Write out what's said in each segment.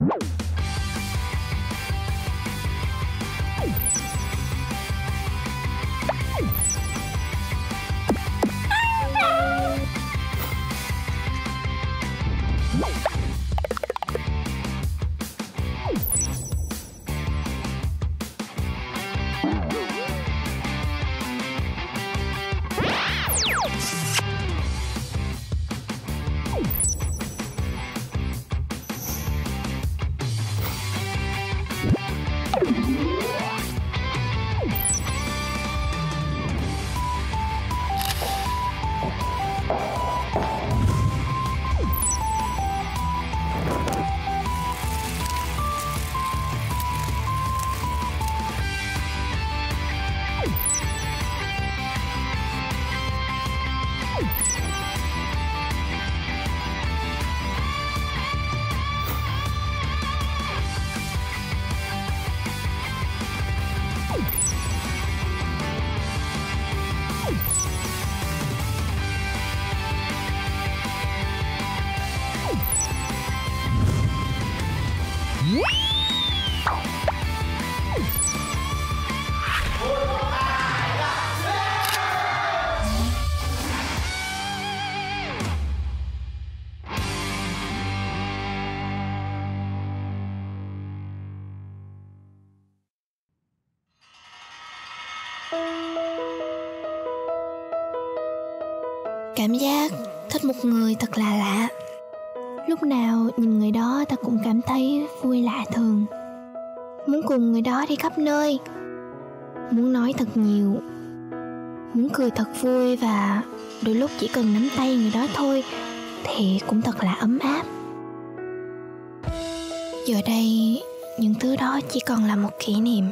you cảm giác thích một người thật là lạ. Lúc nào nhìn người đó ta cũng cảm thấy vui lạ thường. Muốn cùng người đó đi khắp nơi. Muốn nói thật nhiều. Muốn cười thật vui và đôi lúc chỉ cần nắm tay người đó thôi thì cũng thật là ấm áp. Giờ đây những thứ đó chỉ còn là một kỷ niệm.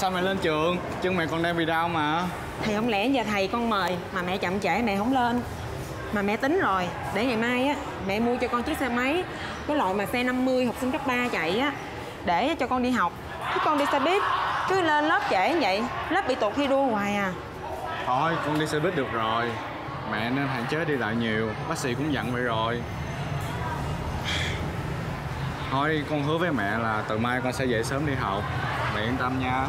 Sao mẹ lên trường? Chân mẹ còn đang bị đau mà. Thầy không lẽ giờ thầy con mời mà mẹ chậm trễ mẹ không lên? Mà mẹ tính rồi Để ngày mai á mẹ mua cho con chiếc xe máy Cái loại mà xe 50 học sinh cấp 3 chạy á Để cho con đi học. Chứ con đi xe buýt Cứ lên lớp trễ như vậy Lớp bị tụt thi đua hoài à. Thôi con đi xe buýt được rồi. Mẹ nên hạn chế đi lại nhiều Bác sĩ cũng dặn vậy rồi. Thôi con hứa với mẹ là từ mai con sẽ dậy sớm đi học. Mẹ yên tâm nha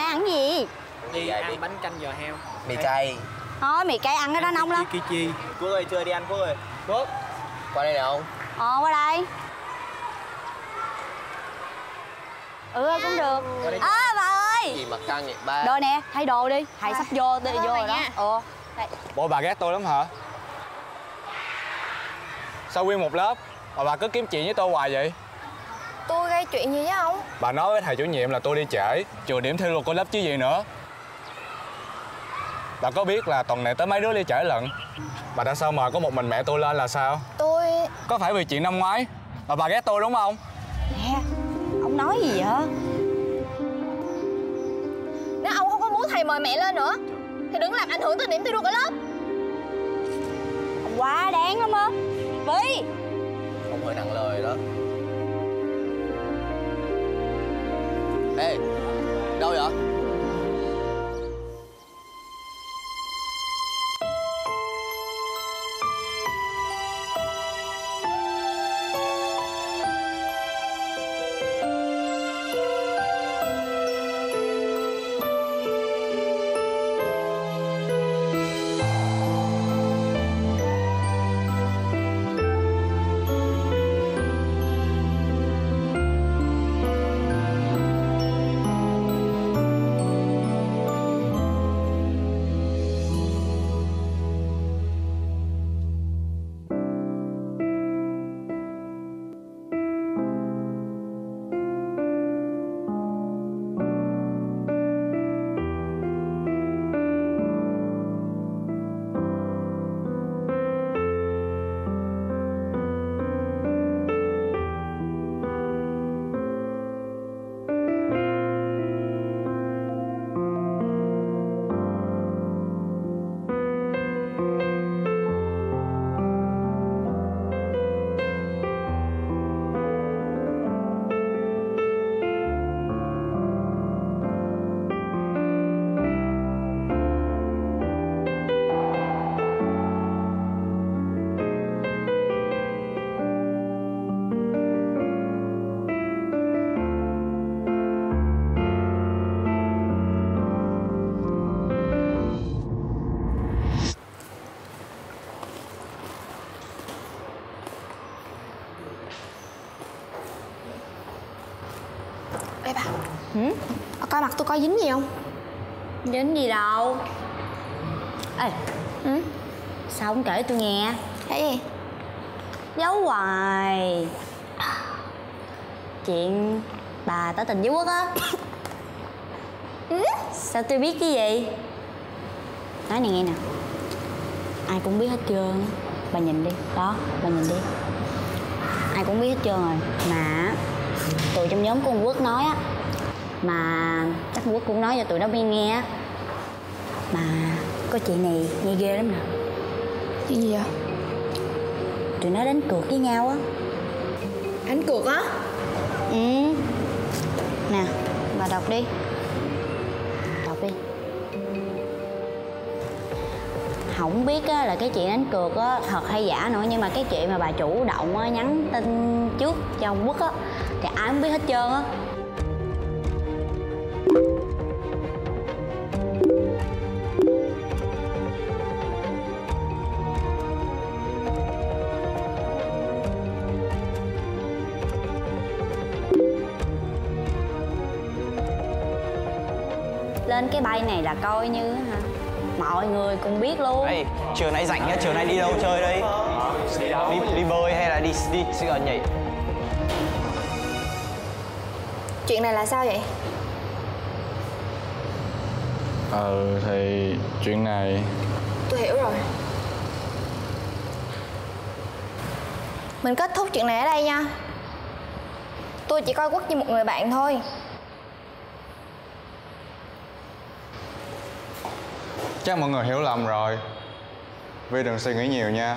đang ăn gì? đi ăn bánh canh giò heo. Mì cay. Thôi mì cay ăn cái đó nông lắm. chi chi Phước ơi chưa đi ăn Phước ơi. Phước Qua đây nè ông Ờ qua đây. Ừ cũng được. À bà ơi. Gì mà căng vậy? Ba. Đồ nè thay đồ đi. Thầy sắp vô đi vô rồi đó. Ờ. Đây. Bộ bà ghét tôi lắm hả? Sao nguyên một lớp Mà bà cứ kiếm chuyện với tôi hoài vậy tôi gây chuyện gì với ông? Bà nói với thầy chủ nhiệm là tôi đi trễ Trừ điểm thi luật của lớp chứ gì nữa. Bà có biết là tuần này tới mấy đứa đi trễ lận? Bà đã sao mời có một mình mẹ tôi lên là sao? Tôi Có phải vì chuyện năm ngoái Mà bà ghét tôi đúng không? Nè Ông nói gì vậy? Nếu ông không có muốn thầy mời mẹ lên nữa thì đừng làm ảnh hưởng tới điểm thi đua cả lớp. Ông quá đáng lắm á. Vi Ông hơi nặng lời đó Ê Đâu vậy? Hử? Coi mặt tôi có dính gì không? Dính gì đâu. Ê. Ừ? Sao không kể tôi nghe? Cái gì? Giấu hoài. Chuyện bà tỏ tình với Quốc á. Sao tôi biết cái gì? Nói này nghe nè. Ai cũng biết hết trơn. Bà nhìn đi. Đó bà nhìn đi. Ai cũng biết hết trơn rồi. Mà Tụi trong nhóm của ông Quốc nói á Mà chắc Quốc cũng nói cho tụi nó biết nghe á. Mà Có chuyện này nghe ghê lắm nè. Chuyện gì vậy? Tụi nó đánh cược với nhau á. Đánh cược á? Ừ. Nè, bà đọc đi. Đọc đi. Không biết á, là cái chuyện đánh cược á, thật hay giả nữa Nhưng mà cái chuyện mà bà chủ động á, nhắn tin trước cho ông Quốc á Thì ai cũng biết hết trơn á cái bay này là coi như hả Mọi người cùng biết luôn Ê, chiều nay rảnh nhá, chiều nay đi đâu chơi đây? Đi, đi bơi hay là đi đi, đi nhỉ? Chuyện này là sao vậy? Ờ thì chuyện này Tôi hiểu rồi Mình kết thúc chuyện này ở đây nha Tôi chỉ coi Quốc như một người bạn thôi Chắc mọi người hiểu lầm rồi. Vi đừng suy nghĩ nhiều nha.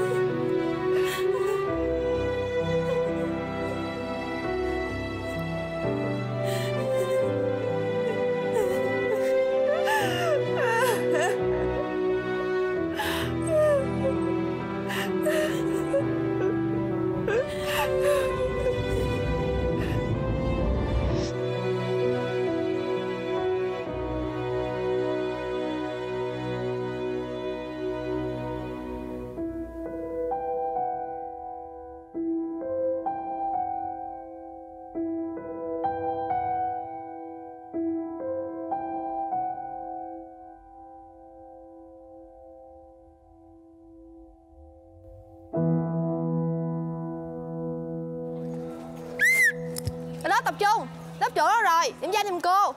trung Lớp trưởng đó rồi Điểm danh giùm cô.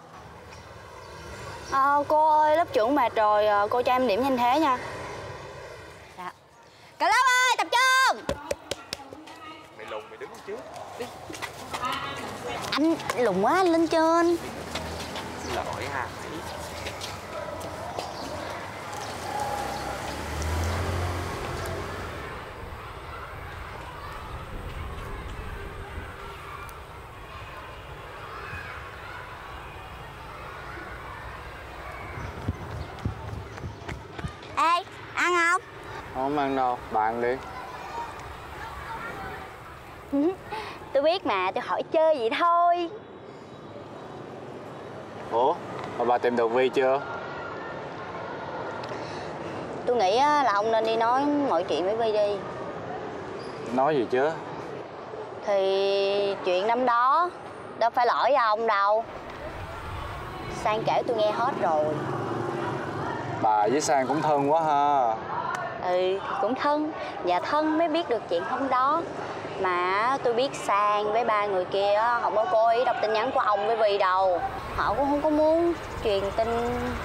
Ờ, cô ơi, lớp trưởng mệt rồi, ờ, cô cho em điểm nhanh thế nha. Dạ. Cả lớp ơi, tập trung. Mày lùn mày đứng trước Anh lùn quá, anh lên trên. Ê, ăn không? Không ăn đâu, bạn đi Tôi biết mà, tôi hỏi chơi vậy thôi Ủa, mà bà tìm được Vi chưa? Tôi nghĩ là ông nên đi nói mọi chuyện với Vi đi Nói gì chứ? Thì chuyện năm đó Đâu phải lỗi ông đâu Sang kể tôi nghe hết rồi Bà với Sang cũng thân quá ha. Ừ thì cũng thân. Và thân mới biết được chuyện hôm đó. Mà tôi biết Sang với ba người kia Không có cố ý đọc tin nhắn của ông với Vi đâu. Họ cũng không có muốn truyền tin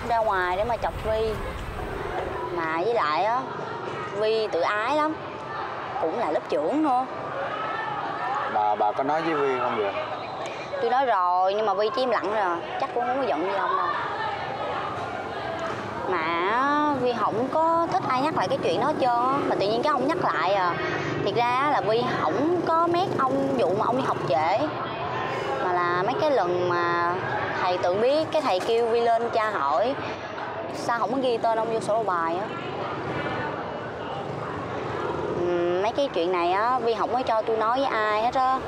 ra ngoài để mà chọc Vi Mà với lại á Vi tự ái lắm. Cũng là lớp trưởng nữa. Bà bà có nói với Vi không vậy? tôi nói rồi nhưng mà vi chỉ im lặng rồi. Chắc cũng không có giận gì ông đâu mà vi không có thích ai nhắc lại cái chuyện đó hết trơn á. Mà tự nhiên cái ông nhắc lại à. Thiệt ra là vi không có mét ông, vụ mà ông đi học trễ. Mà là mấy cái lần mà thầy tự biết, cái thầy kêu vi lên tra hỏi. Sao không có ghi tên ông vô sổ bài á? Mấy cái chuyện này á vi không có cho tôi nói với ai hết á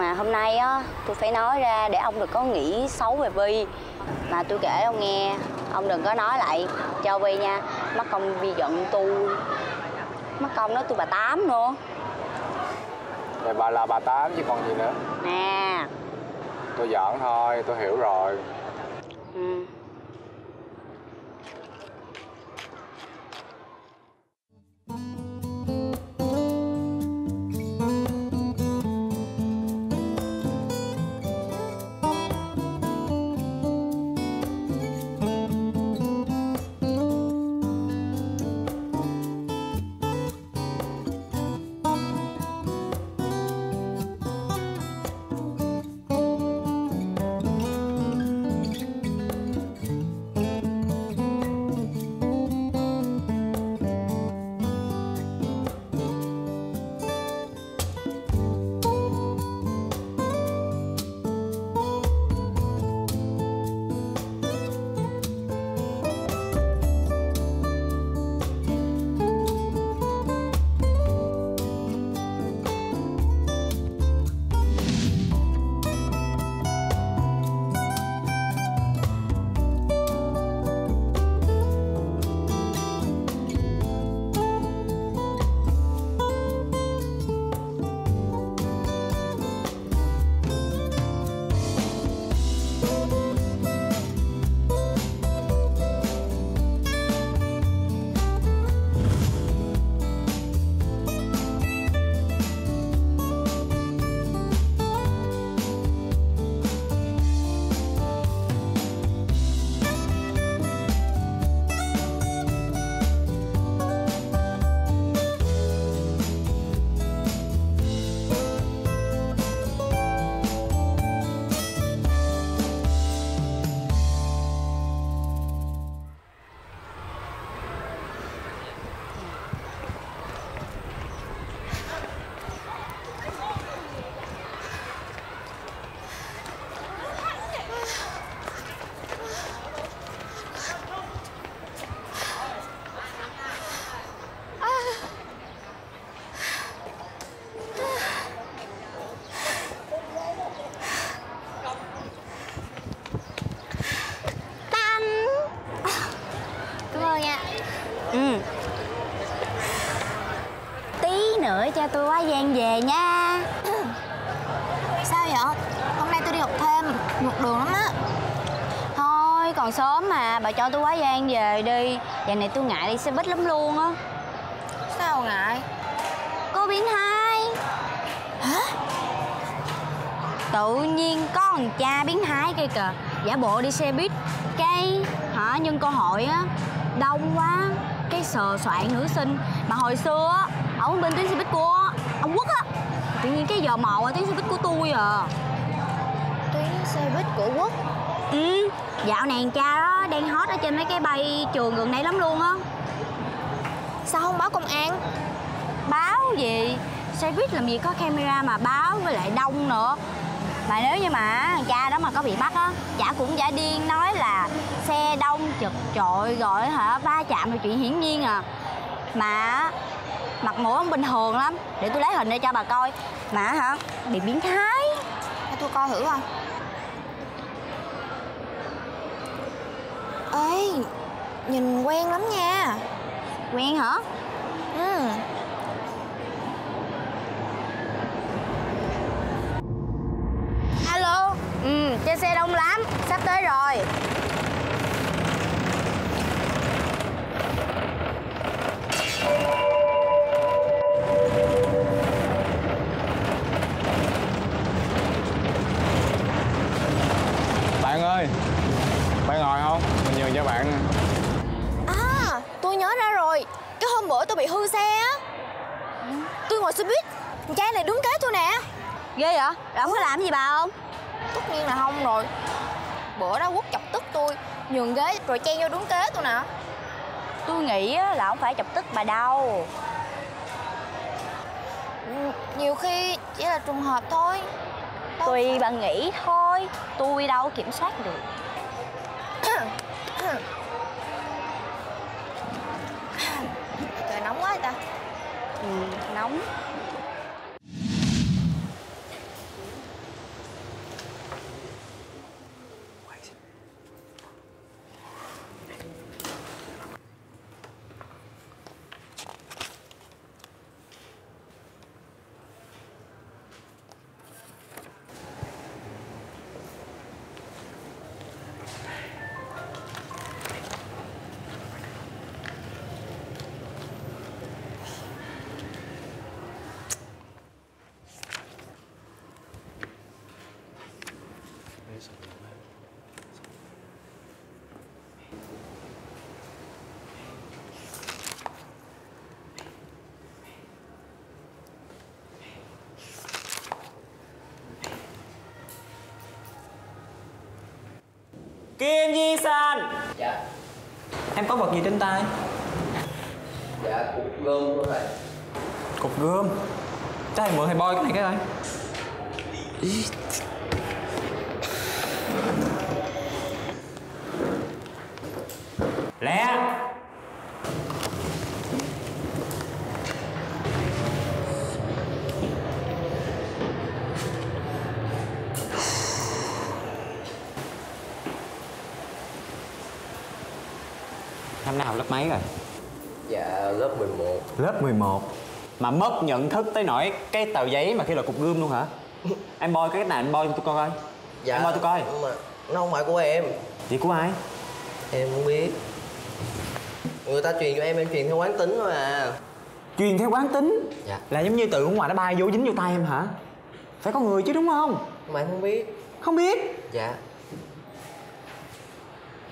mà hôm nay á tôi phải nói ra để ông đừng có nghĩ xấu về vi mà tôi kể ông nghe ông đừng có nói lại cho vi nha. Mắc công vi giận tôi. Mắc công nói tôi bà tám nữa. Thì bà là bà Tám chứ còn gì nữa. Nè. Tôi giỡn thôi, tôi hiểu rồi bà cho tôi quá gian về đi. Giờ này tôi ngại đi xe buýt lắm luôn á. Sao ngại? cô biến thái Hả? tự nhiên có thằng cha biến thái kia kìa. Giả bộ đi xe buýt. Cái hả nhân cơ hội á đông quá. Cái sờ soạn nữ sinh. Mà hồi xưa á ở bên tuyến xe buýt của ông quốc á tự nhiên cái giờ mò qua tuyến xe buýt của tôi à. Tuyến xe buýt của Quốc? Ừ dạo này thằng cha đó đang hot ở trên mấy cái bay trường gần đây lắm luôn á. Sao không báo công an? báo gì? Xe buýt làm gì có camera mà báo với lại đông nữa. Mà nếu như mà thằng cha đó mà có bị bắt á chả cũng giả điên nói là xe đông chật chội rồi hả? Va chạm là chuyện hiển nhiên à. Mà mặt mũi ông bình thường lắm. Để tôi lấy hình để cho bà coi. Mà hả? Bị biến thái. Để tôi coi thử coi Ê Nhìn quen lắm nha. Quen hả? Ừ. Alo? Ừ trên xe đông lắm sắp tới rồi Cho bạn. À tôi nhớ ra rồi. Cái hôm bữa tôi bị hư xe á. Tôi ngồi xe buýt trai này đứng kế tôi nè. Ghê vậy? Rồi ông có làm gì bà không? Tất nhiên là không rồi. Bữa đó Quốc chọc tức tôi Nhường ghế rồi chen vô đúng kế tôi nè. Tôi nghĩ á, là không phải chọc tức bà đâu. Ừ, Nhiều khi chỉ là trùng hợp thôi. Tùy bà nghĩ thôi. Tôi đâu kiểm soát được Trời nóng quá vậy ta ừ, Nóng. Em có vật gì trên tay? Dạ cục gươm của thầy. Cục gươm? Cho thầy mượn thầy bôi cái này cái coi Nào lớp mấy rồi? Dạ lớp 11 Lớp 11 Mà mất nhận thức tới nỗi cái tờ giấy mà khi là cục gươm luôn hả? em bôi cái này em bôi cho tôi coi coi Dạ Em bôi tôi coi mà nó không phải của em Vậy của ai? Em không biết Người ta truyền cho em, em truyền theo quán tính thôi à Truyền theo quán tính Dạ Là giống như từ ở ngoài nó bay vô dính vô tay em hả? Phải có người chứ đúng không? Mà em không biết Không biết Dạ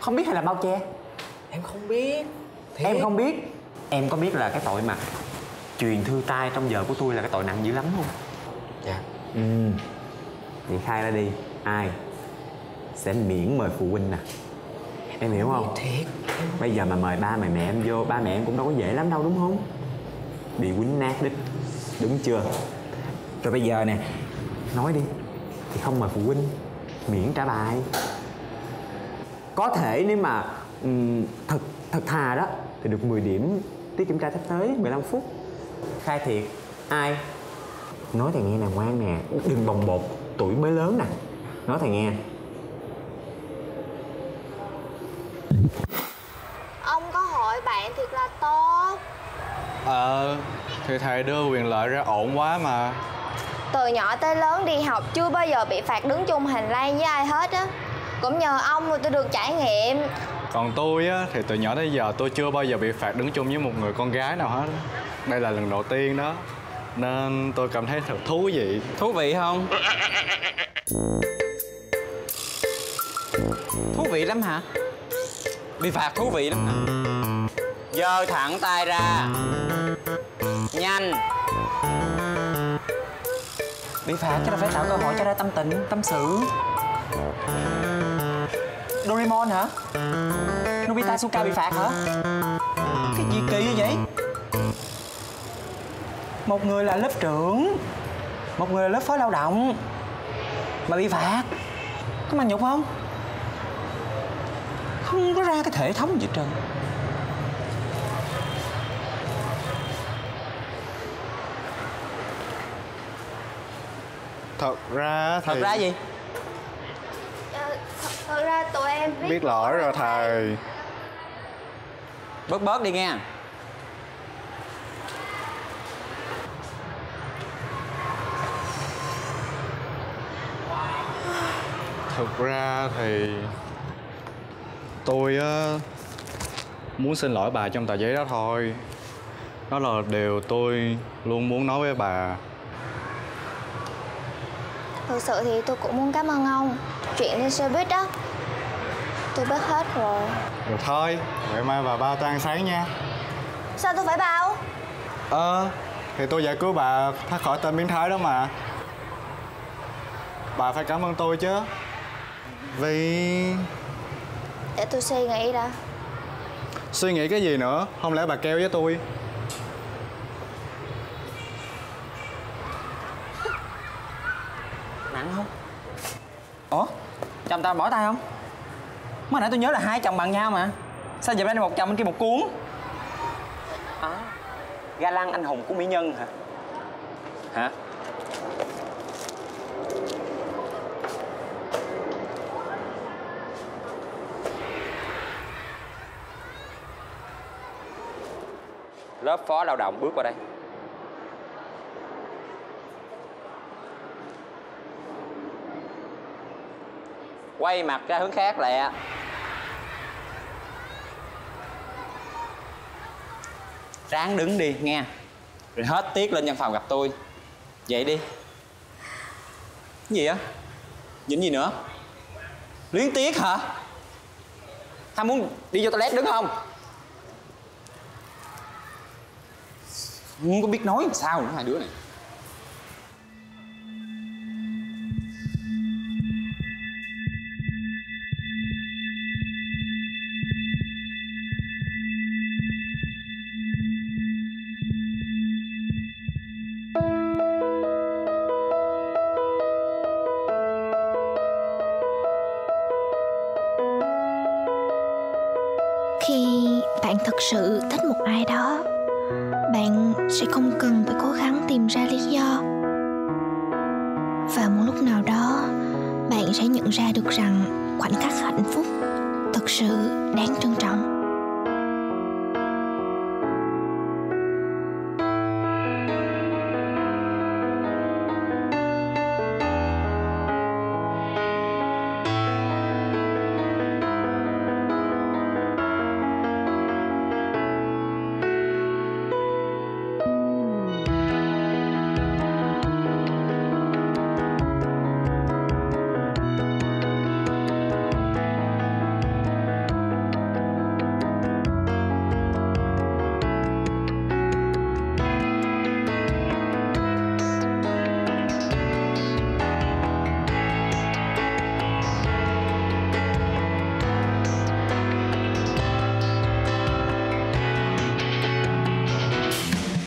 Không biết hay là bao che? Em không biết Thiệt. Em không biết Em có biết là cái tội mà Truyền thư tay trong giờ của tôi là cái tội nặng dữ lắm không? Dạ Ừ Vậy khai ra đi Ai Sẽ miễn mời phụ huynh nè Em hiểu không? Thiệt Bây giờ mà mời ba mày mẹ em vô Ba mẹ em cũng đâu có dễ lắm đâu đúng không? Bị quýnh nát đít Đúng chưa? Rồi bây giờ nè Nói đi Thì không mời phụ huynh Miễn trả bài Có thể nếu mà um, Thật thật thà đó. Thì được 10 điểm. Tiết kiểm tra sắp tới 15 phút. Khai thiệt Ai? Nói thầy nghe nè ngoan nè. Đừng bồng bột Tuổi mới lớn nè. Nói thầy nghe. Ông có hội bạn thiệt là tốt. Ờ Thì thầy đưa quyền lợi ra ổn quá mà. Từ nhỏ tới lớn đi học chưa bao giờ bị phạt đứng chung hành lang với ai hết á. Cũng nhờ ông mà tôi được trải nghiệm còn tôi á Thì từ nhỏ tới giờ tôi chưa bao giờ bị phạt đứng chung với một người con gái nào hết Đây là lần đầu tiên đó Nên tôi cảm thấy thật thú vị Thú vị không? Thú vị lắm hả? Bị phạt thú vị lắm hả? Giơ thẳng tay ra Nhanh Bị phạt chứ là phải tạo cơ hội cho ra tâm tình, tâm sự Doraemon hả? Nobita Suka bị phạt hả? Cái gì kỳ vậy? Một người là lớp trưởng Một người là lớp phó lao động Mà bị phạt Có mang nhục không? Không có ra cái thể thống gì hết trơn Thật ra thì Thật ra gì? Ờ, thật, thật ra tụi em biết, Biết lỗi rồi thầy. Bớt bớt đi nghe. Thực ra thì tôi á muốn xin lỗi bà trong tờ giấy đó thôi. Đó là điều tôi luôn muốn nói với bà. Thực sự thì tôi cũng muốn cảm ơn ông. Chuyện đi xe buýt đó Tôi biết hết rồi. Rồi thôi, ngày mai bà bao tôi ăn sáng nha. Sao tôi phải bao? Ờ, thì tôi giải cứu bà thoát khỏi tên biến thái đó mà. bà phải cảm ơn tôi chứ. Vì Để tôi suy nghĩ đã. Suy nghĩ cái gì nữa? Không lẽ bà keo với tôi? Nặng không? Ủa? Chồng tao bỏ tay không mới nãy tôi nhớ là hai chồng bằng nhau mà. Sao giờ đây một chồng bên kia một cuốn? À, ga lăng anh hùng của mỹ nhân hả? Hả? Lớp phó lao động bước qua đây. Quay mặt ra hướng khác lẹ ráng đứng đi, nghe. Rồi hết tiết lên văn phòng gặp tôi. Vậy đi. Cái gì á? Nhìn gì nữa? Luyến tiếc hả? Tham muốn đi vô toilet đứng không? Không có biết nói làm sao nữa, hai đứa này.